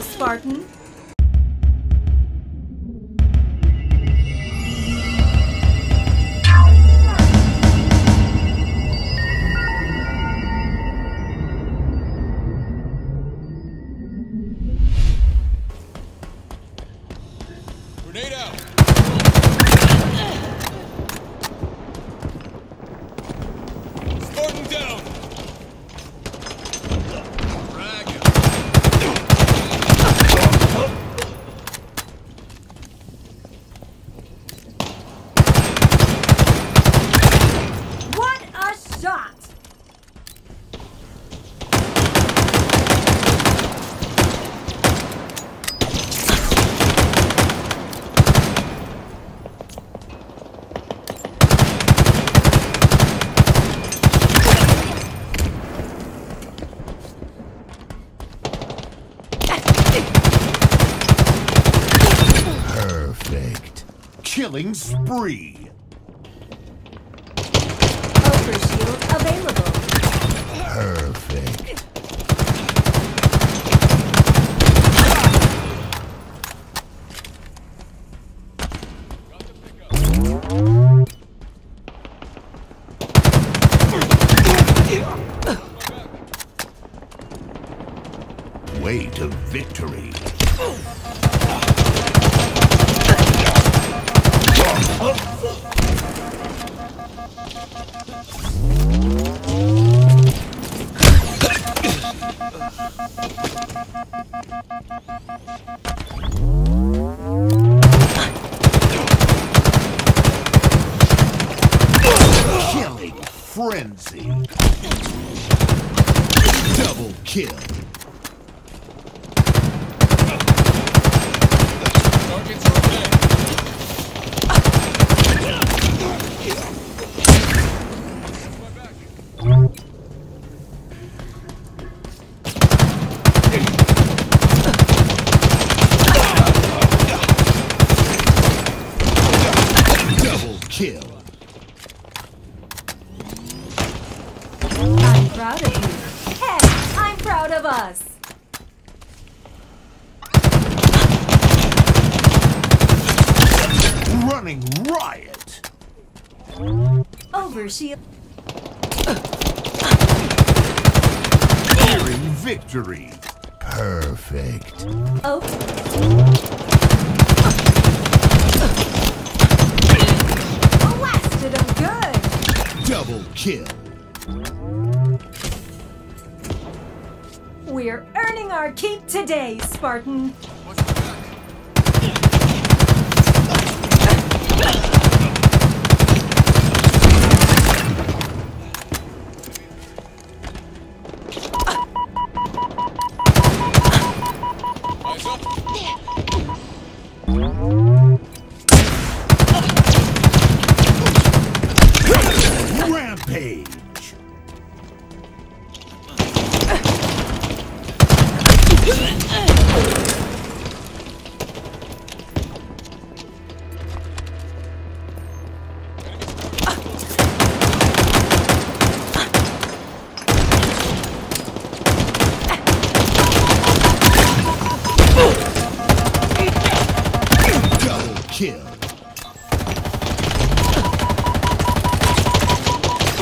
Spartan. Grenade out! Spartan down! Frag him. What a shot! Perfect. Killing spree. Way to victory. Killing frenzy. Double kill. Targets are dead. Double kill. I'm proud of you. Heck, I'm proud of us. Running riot. Overshield. Nearing victory. Perfect. Oh. Blasted him good. Double kill. We're earning our keep today, Spartan. Rampage.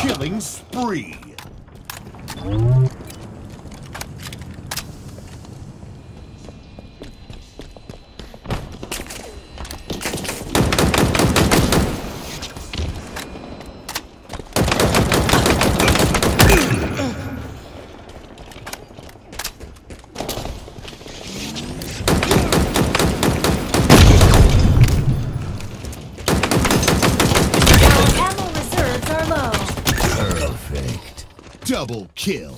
Killing spree. Ammo reserves are low. Perfect. Double kill.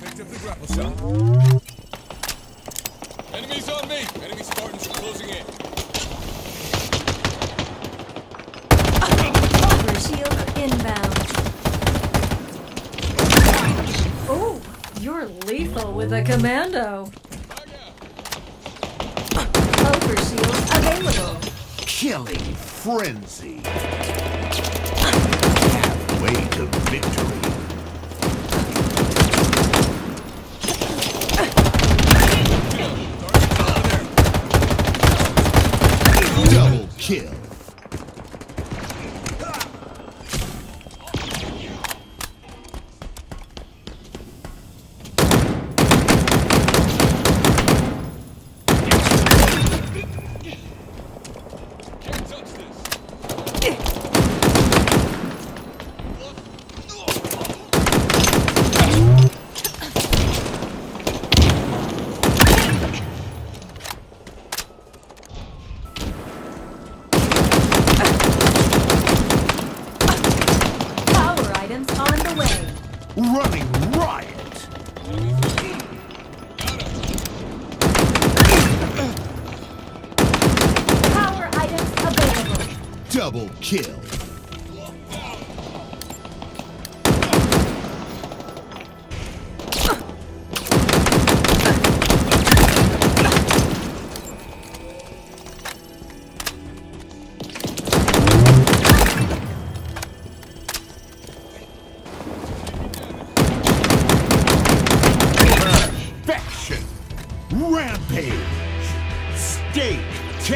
Picked up the grapple shot. Enemies on me! Enemy Spartans are closing in. Overshield inbound. Oh, you're lethal with a commando. Over shield available. Killing frenzy. Running riot. Power items available. Double kill.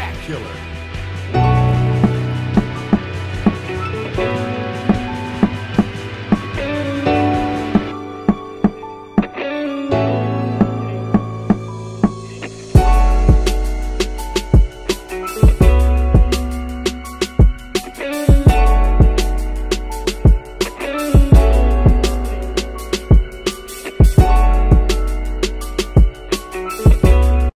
Spectacular.